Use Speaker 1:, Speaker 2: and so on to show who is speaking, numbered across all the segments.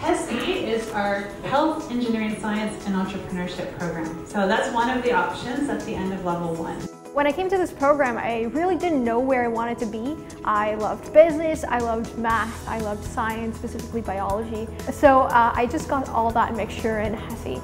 Speaker 1: HESE is our Health, Engineering, Science, and Entrepreneurship program. So that's one of the options at the end of level one.
Speaker 2: When I came to this program, I really didn't know where I wanted to be. I loved business, I loved math, I loved science, specifically biology. So uh, I just got all that mixture in HESE.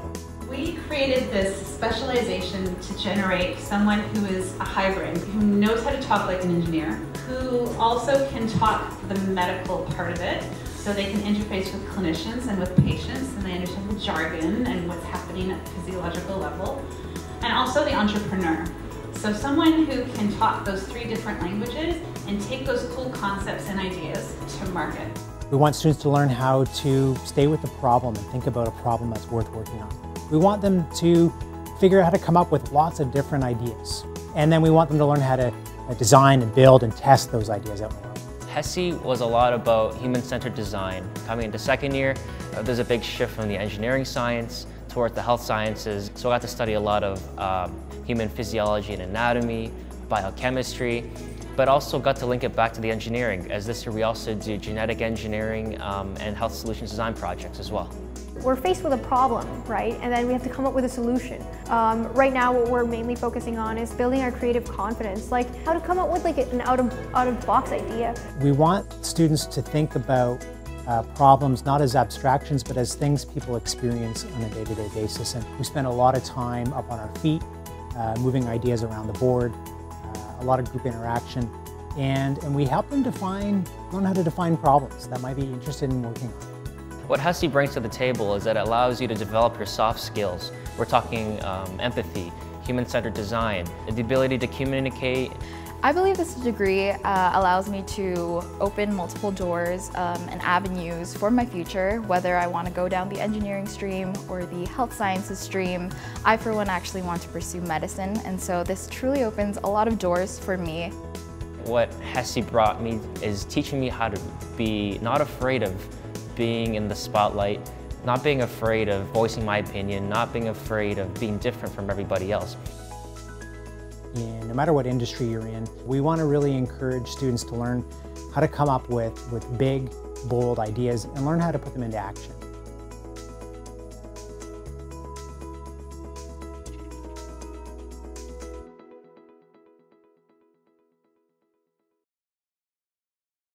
Speaker 1: We created this specialization to generate someone who is a hybrid, who knows how to talk like an engineer, who also can talk the medical part of it, so they can interface with clinicians and with patients, and they understand the jargon and what's happening at the physiological level, and also the entrepreneur. So someone who can talk those three different languages and take those cool concepts and ideas to market.
Speaker 3: We want students to learn how to stay with the problem and think about a problem that's worth working on. We want them to figure out how to come up with lots of different ideas. And then we want them to learn how to uh, design and build and test those ideas out.
Speaker 4: HESE was a lot about human-centered design. Coming into second year, uh, there's a big shift from the engineering science towards the health sciences. So I got to study a lot of um, human physiology and anatomy, biochemistry, but also got to link it back to the engineering, as this year we also do genetic engineering um, and health solutions design projects as well.
Speaker 2: We're faced with a problem, right? And then we have to come up with a solution. Um, right now, what we're mainly focusing on is building our creative confidence, like how to come up with like an out of, out of box idea.
Speaker 3: We want students to think about uh, problems not as abstractions, but as things people experience on a day-to-day -day basis. And we spend a lot of time up on our feet, uh, moving ideas around the board, uh, a lot of group interaction, and, and we help them define, learn how to define problems that might be interested in working on.
Speaker 4: What HESE brings to the table is that it allows you to develop your soft skills. We're talking um, empathy, human-centered design, the ability to communicate.
Speaker 5: I believe this degree uh, allows me to open multiple doors um, and avenues for my future, whether I want to go down the engineering stream or the health sciences stream. I, for one, actually want to pursue medicine, and so this truly opens a lot of doors for me.
Speaker 4: What HESE brought me is teaching me how to be not afraid of being in the spotlight, not being afraid of voicing my opinion, not being afraid of being different from everybody else.
Speaker 3: No matter what industry you're in, we want to really encourage students to learn how to come up with, with big, bold ideas and learn how to put them into action.